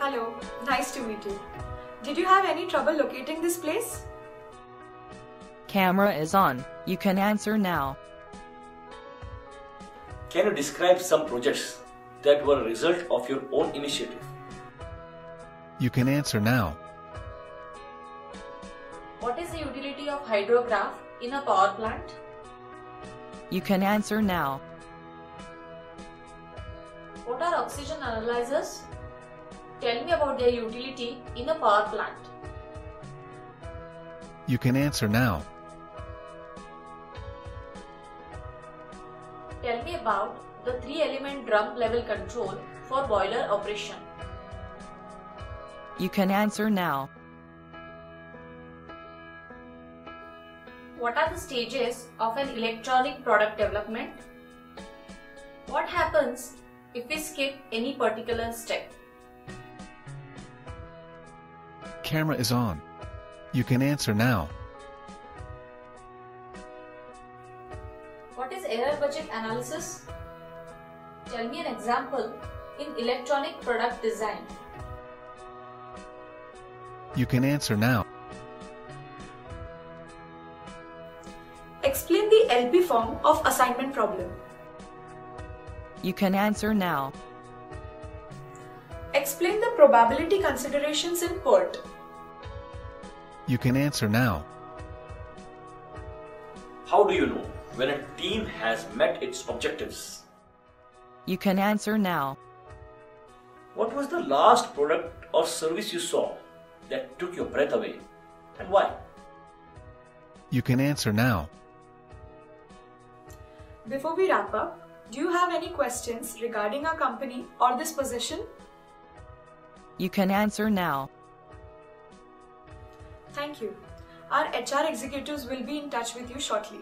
Hello, nice to meet you. Did you have any trouble locating this place? Camera is on. You can answer now. Can you describe some projects that were a result of your own initiative? You can answer now. What is the utility of hydrograph in a power plant? You can answer now. What are oxygen analyzers? Tell me about their utility in a power plant. You can answer now. Tell me about the three element drum level control for boiler operation. You can answer now. What are the stages of an electronic product development? What happens if we skip any particular step? Camera is on. You can answer now. What is error budget analysis? Tell me an example in electronic product design. You can answer now. Explain the LP form of assignment problem. You can answer now. Explain the probability considerations in PERT. You can answer now. How do you know when a team has met its objectives? You can answer now. What was the last product or service you saw that took your breath away and why? You can answer now. Before we wrap up, do you have any questions regarding our company or this position? You can answer now. Thank you. Our HR executives will be in touch with you shortly.